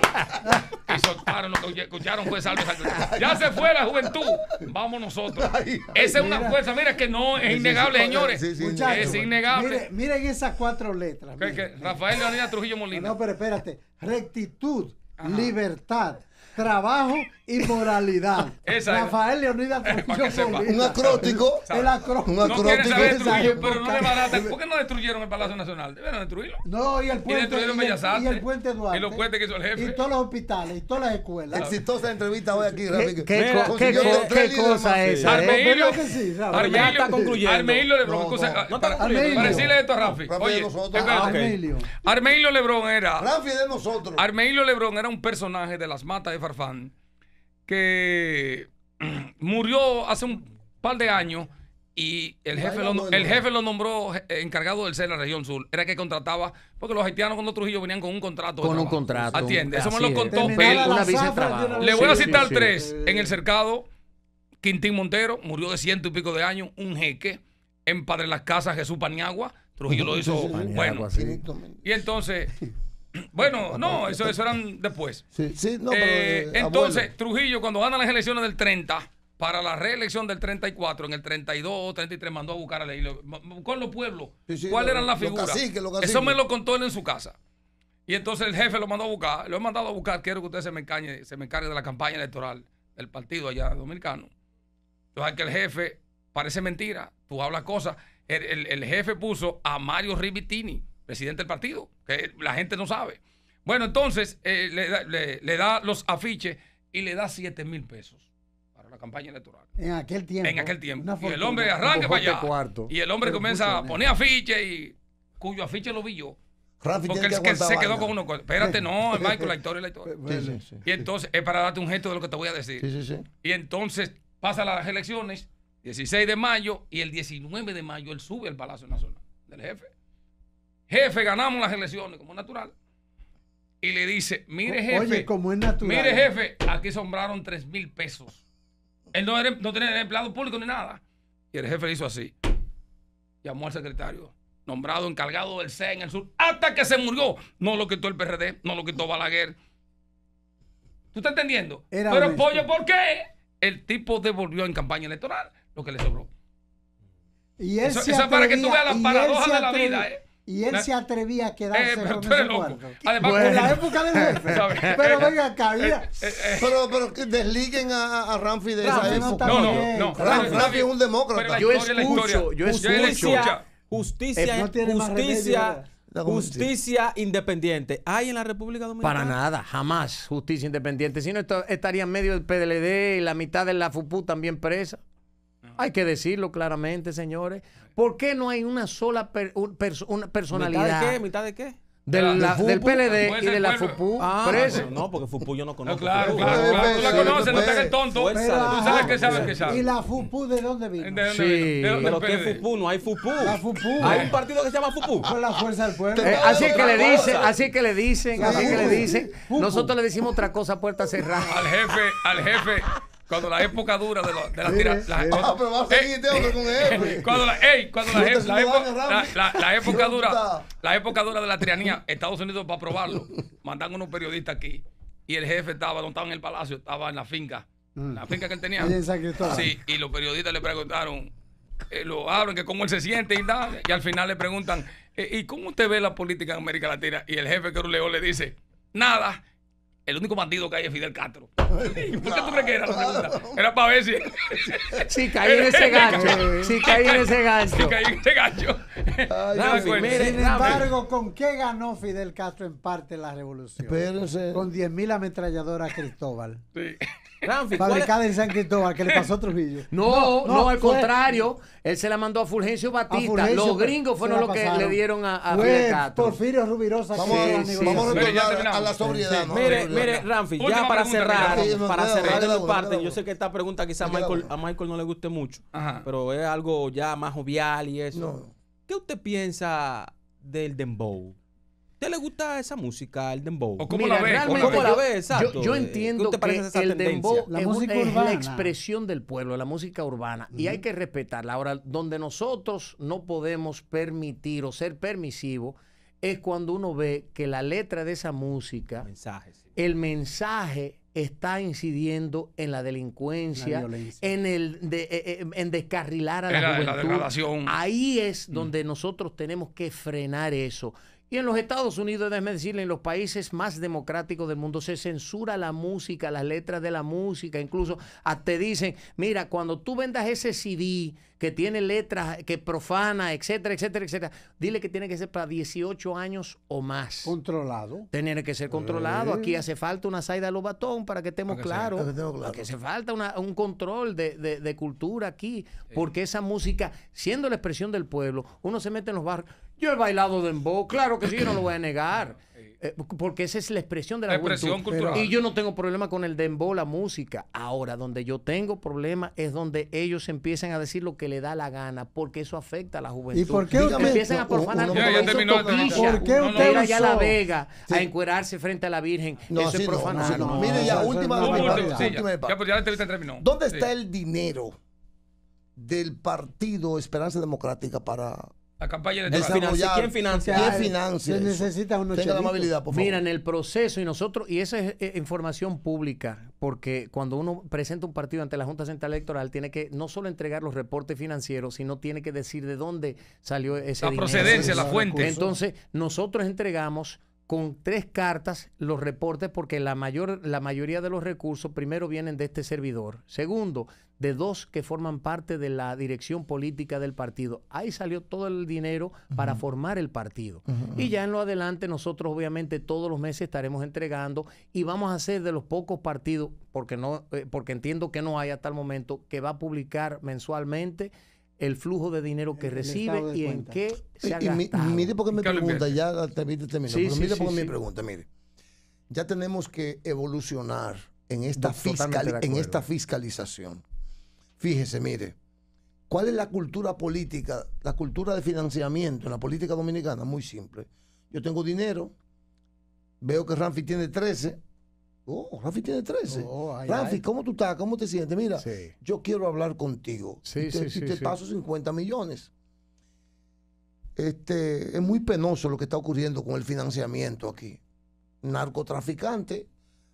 Y soltaron, lo que escucharon fue salve San Cristóbal. Ya se fue la juventud. Vamos nosotros. Esa es una fuerza, mira que no, es innegable, señores. es innegable. miren esas cuatro letras. Rafael Leonidas Trujillo Molina. No, pero espérate. Rectitud, libertad, trabajo y moralidad. Rafael Leonidas Un acrótico. El acrótico. Un acrótico. No pero no le barata. ¿Por qué no destruyeron el Palacio Nacional? Debieron destruirlo. No, y el puente. Y destruyeron Bellas Artes. Y el puente Duarte. Y los puentes que hizo el jefe. Y todos los hospitales, y todas las escuelas. Exitosa entrevista hoy aquí, Rafi. ¿Qué, qué, qué, cosa es esa? Armeilo. Ya está concluyendo. Armeilo Lebrón. Para decirle esto a Rafi. Oye, Armeilo Lebrón era. Rafi de nosotros. Armeilo Lebrón era un personaje de las matas de Farfán que murió hace un par de años y el jefe, lo, el jefe lo nombró encargado del ser la región sur. Era que contrataba, porque los haitianos con Trujillo venían con un contrato. Con un contrato. Atiende, eso me lo contó Le voy a citar tres. En el cercado, Quintín Montero murió de ciento y pico de años, un jeque. En Padre Las Casas, Jesús Paniagua. Trujillo lo hizo bueno. Y entonces, bueno, no, eso, eso eran después. Sí, sí, no, eh, pero, entonces, Trujillo, cuando gana las elecciones del 30, para la reelección del 34, en el 32 o 33, mandó a buscar a la Buscó los pueblos. ¿Cuáles eran las figuras? Eso me lo contó él en su casa. Y entonces el jefe lo mandó a buscar. Lo he mandado a buscar. Quiero que usted se me, encañe, se me encargue de la campaña electoral del partido allá dominicano. Entonces, que el jefe parece mentira. Tú hablas cosas. El, el jefe puso a Mario Rivitini presidente del partido, que la gente no sabe. Bueno, entonces eh, le, da los afiches y le da 7 mil pesos para la campaña electoral. En aquel tiempo. En aquel tiempo. Y el hombre arranca para allá. Y el hombre comienza a poner afiches y cuyo afiche lo vi yo. porque él se quedó con uno. Espérate, no, Michael, la historia, la historia. Y entonces, es para darte un gesto de lo que te voy a decir. Y entonces pasa las elecciones, 16 de mayo, y el 19 de mayo él sube al Palacio Nacional del jefe jefe, ganamos las elecciones, como natural. Y le dice, mire jefe, Oye, como es natural. mire jefe, aquí sombraron 3 mil pesos. Él no, era, no tenía empleado público ni nada. Y el jefe le hizo así. Llamó al secretario, nombrado encargado del C en el sur, hasta que se murió. No lo quitó el PRD, no lo quitó Balaguer. ¿Tú estás entendiendo? Pero pollo, ¿por qué? El tipo devolvió en campaña electoral lo que le sobró. Y eso, es para que tú veas la paradoja de la vida, ¿eh? Y él se atrevía a quedarse eh, con ese cuarto. Además, en la época del jefe. pero venga acá, mira. Eh, eh, pero, pero que desliguen a, a Ramfi de esa época. No, no, no. Ramfi es un demócrata. Yo escucho, yo escucho. Justicia, justicia, justicia independiente. ¿Hay en la República Dominicana? Para nada, jamás justicia independiente. Si no, estaría en medio del PDLD y la mitad de la FUPU también presa. Hay que decirlo claramente, señores. ¿Por qué no hay una sola una personalidad? ¿Mitad de qué? ¿Mitad de qué? Del, del PLD y de la FUPU. Ah, no, porque FUPU yo no conozco. claro, claro, claro, Tú la conoces, no te hagas tonto. tú sabes que sabes que sabes. ¿Y la FUPU de dónde vino? ¿De dónde sí. vino? Pero ¿qué FUPU? No hay FUPU. La FUPU. Hay un partido que se llama FUPU. Con la fuerza del pueblo. Eh, así que le dicen, así que le dicen, así que le dicen. Nosotros le decimos otra cosa puerta cerrada. Al jefe, al jefe cuando la época dura de, de la tira, la, ah, pero va a seguir hombre con él. Cuando la, ey, cuando la, la, época, la, la, época dura, la época dura de la tiranía, Estados Unidos para probarlo, mandan unos periodistas aquí y el jefe estaba, no estaba en el palacio, estaba en la finca, mm. la finca que él tenía. Sí, y los periodistas le preguntaron, eh, lo abren, que cómo él se siente y nada, y al final le preguntan, eh, ¿y cómo usted ve la política en América Latina? Y el jefe que era un león le dice, nada el único bandido que hay es Fidel Castro. ¿Por qué tú crees que era la pregunta? Era para ver si. Si caí en ese gancho. Si caí en ese gancho. Si caí en ese gancho. Sin embargo, ¿con qué ganó Fidel Castro en parte la revolución? Espérense. Con 10.000 ametralladoras Cristóbal. Sí. fabricada en San Cristóbal, que le pasó a Trujillo. No, no, al contrario. Él se la mandó a Fulgencio Batista. Los gringos fueron los que le dieron a, a Fidel Castro. Porfirio Rubirosa. Vamos, vamos a recordar a la sobriedad. Mire, mire, Ramfi, ya para cerrar, para cerrar de mi parte, yo sé que esta pregunta quizás a Michael, a Michael no le guste mucho, pero es algo ya más jovial y eso. ¿Qué usted piensa del dembow? ¿Te le gusta esa música, el dembow? ¿O cómo la ve? ¿Cómo la ve? Exacto. Yo, entiendo que el dembow la es, música es la expresión del pueblo, la música urbana, y hay que respetarla. Ahora, donde nosotros no podemos permitir o ser permisivos es cuando uno ve que la letra de esa música, el mensaje está incidiendo en la delincuencia, en el eh, eh, en descarrilar a la, juventud. Ahí es donde nosotros tenemos que frenar eso. Y en los Estados Unidos, déjeme decirle, en los países más democráticos del mundo se censura la música, las letras de la música, incluso te dicen, mira, cuando tú vendas ese CD que tiene letras que profana, etcétera, etcétera, etcétera, dile que tiene que ser para 18 años o más. Controlado. Tiene que ser controlado. Aquí hace falta una saida de batón para que estemos claros. Para que, se falta un control de, cultura aquí. Porque esa música, siendo la expresión del pueblo, uno se mete en los barrios yo he bailado dembow, claro que sí, yo no lo voy a negar. Eh, porque esa es la expresión de la, expresión cultural. Y yo no tengo problema con el dembow, la música. Ahora, donde yo tengo problema es donde ellos empiezan a decir lo que le da la gana, porque eso afecta a la juventud. ¿Y por qué empiezan a profanar no, ya, terminó, ¿Por qué usted a La Vega a encuerarse frente a la Virgen? No, eso es profanar. Mire, ya, última, ya, ya. ¿Dónde está el dinero del partido Esperanza Democrática para la campaña de ¿Quién financia? ¿Quién financia? Se necesita unos Tenga la amabilidad, por favor. Mira, en el proceso, y nosotros, y esa es eh, información pública, porque cuando uno presenta un partido ante la Junta Central Electoral, tiene que no solo entregar los reportes financieros, sino tiene que decir de dónde salió ese la dinero. La procedencia, la fuente. Entonces, nosotros entregamos con tres cartas los reportes porque la mayor la mayoría de los recursos primero vienen de este servidor, segundo de dos que forman parte de la dirección política del partido. Ahí salió todo el dinero para formar el partido. Y ya en lo adelante nosotros obviamente todos los meses estaremos entregando y vamos a ser de los pocos partidos, porque, no, eh, porque entiendo que no hay hasta el momento, que va a publicar mensualmente el flujo de dinero que recibe y en qué se ha gastado. mire porque me pregunta, ya te, termino, sí, pero mire porque me pregunta, mire, ya tenemos que evolucionar en esta, en esta fiscalización. Fíjese, mire, ¿cuál es la cultura política, la cultura de financiamiento en la política dominicana? Muy simple. Yo tengo dinero, veo que Ramfi tiene 13. Oh, Rafi tiene 13. Oh, ¿cómo tú estás? ¿Cómo te sientes? Mira, yo quiero hablar contigo. Sí, y te, sí, te paso 50 millones. Este, es muy penoso lo que está ocurriendo con el financiamiento aquí. Narcotraficante,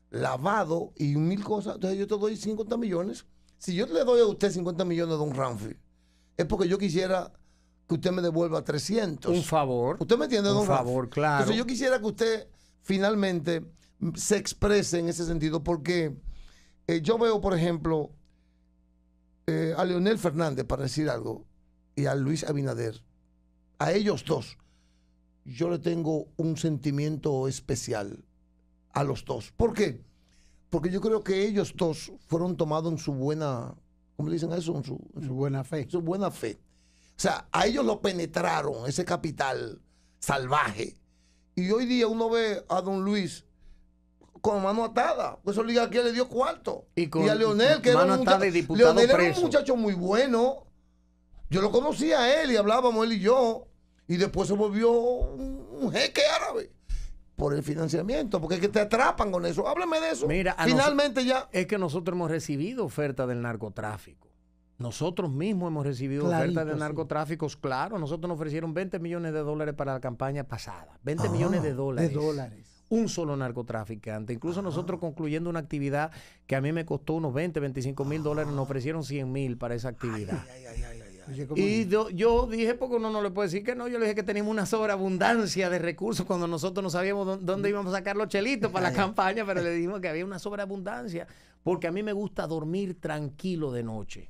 lavado y mil cosas. Entonces yo te doy 50 millones si yo le doy a usted 50 millones de don Ramfi, es porque yo quisiera que usted me devuelva 300. Un favor. ¿Usted me entiende, don Un favor, claro. Entonces yo quisiera que usted finalmente se exprese en ese sentido, porque eh, yo veo, por ejemplo, eh, a Leonel Fernández, para decir algo, y a Luis Abinader, a ellos dos, yo le tengo un sentimiento especial a los dos. ¿Por qué? Porque yo creo que ellos dos fueron tomados en su buena, ¿cómo le dicen eso? En su, buena fe. Su buena fe. O sea, a ellos lo penetraron, ese capital salvaje. Y hoy día uno ve a don Luis con mano atada. Pues oligarquía le dio cuarto. Y, a Leonel, que era un, Leonel era un muchacho muy bueno. Yo lo conocía a él y hablábamos él y yo. Y después se volvió un jeque árabe por el financiamiento, porque es que te atrapan con eso. Hábleme de eso. Mira, finalmente ya. Es que nosotros hemos recibido ofertas del narcotráfico. Nosotros mismos hemos recibido ofertas de narcotráficos, claro. Nosotros nos ofrecieron 20 millones de dólares para la campaña pasada. 20 ah, millones de dólares. De dólares. Un solo narcotraficante. Incluso nosotros concluyendo una actividad que a mí me costó unos 20, 25 mil dólares, nos ofrecieron 100 mil para esa actividad. Ay, ay, ay, y yo, dije, porque uno no le puede decir que no, yo le dije que teníamos una sobreabundancia de recursos cuando nosotros no sabíamos dónde íbamos a sacar los chelitos para la campaña, pero le dijimos que había una sobreabundancia, porque a mí me gusta dormir tranquilo de noche.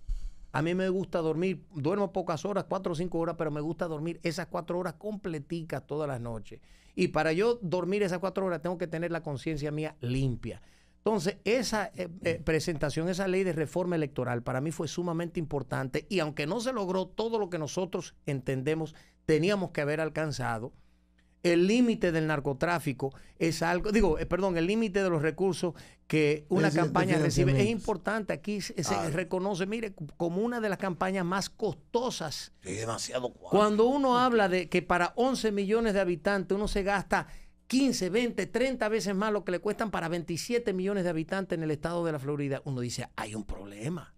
A mí me gusta dormir, duermo pocas horas, cuatro o cinco horas, pero me gusta dormir esas cuatro horas completicas todas las noches. Y para yo dormir esas cuatro horas tengo que tener la conciencia mía limpia. Entonces, esa eh, eh, presentación, esa ley de reforma electoral para mí fue sumamente importante y aunque no se logró todo lo que nosotros entendemos teníamos que haber alcanzado, el límite del narcotráfico es algo, digo, eh, perdón, el límite de los recursos que una campaña recibe es importante. Aquí se, reconoce, mire, como una de las campañas más costosas. demasiado Cuando uno habla de que para 11 millones de habitantes uno se gasta 15, 20, 30 veces más lo que le cuestan para 27 millones de habitantes en el estado de la Florida, uno dice, hay un problema.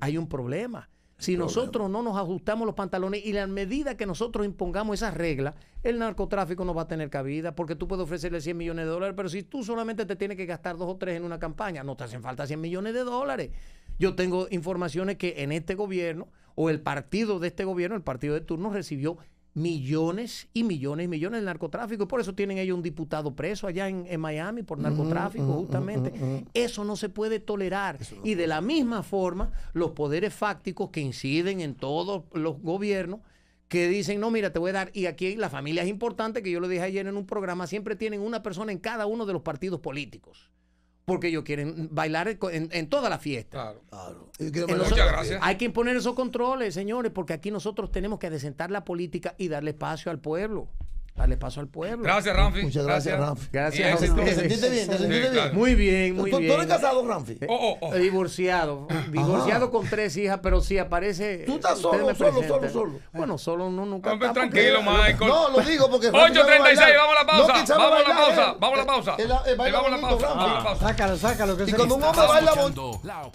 Hay un problema. Si nosotros no nos ajustamos los pantalones y a medida que nosotros impongamos esas reglas, el narcotráfico no va a tener cabida porque tú puedes ofrecerle 100 millones de dólares, pero si tú solamente te tienes que gastar dos o tres en una campaña, no te hacen falta 100 millones de dólares. Yo tengo informaciones que en este gobierno o el partido de este gobierno, el partido de turno, recibió millones y millones y millones de narcotráfico. Y por eso tienen ellos un diputado preso allá en, Miami por narcotráfico, justamente. eso no se puede tolerar. y de la misma forma, los poderes fácticos que inciden en todos los gobiernos, que dicen, no, mira, te voy a dar, y aquí la familia es importante, que yo lo dije ayer en un programa, siempre tienen una persona en cada uno de los partidos políticos porque ellos quieren bailar en, toda la fiesta. Claro, claro. Muchas gracias. Hay que imponer esos controles, señores, porque aquí nosotros tenemos que adecentar la política y darle espacio al pueblo. Darle paso al pueblo. Gracias, Ramfi. Muchas gracias, Ramfi. Gracias. ¿Te sentiste bien? ¿Te sentiste bien? Muy bien, muy bien. ¿Tú eres casado, Ramfi? Oh, oh, oh. Divorciado. Divorciado con tres hijas, pero si aparece. ¿Tú estás solo, solo, solo, solo? Bueno, solo no, nunca. Hombre, tranquilo, Michael. No, lo digo porque. 8.36, vamos a la pausa. vamos a la pausa. Vamos a la pausa. Vamos a la pausa. Sácalo, sácalo. y cuando un hombre baila.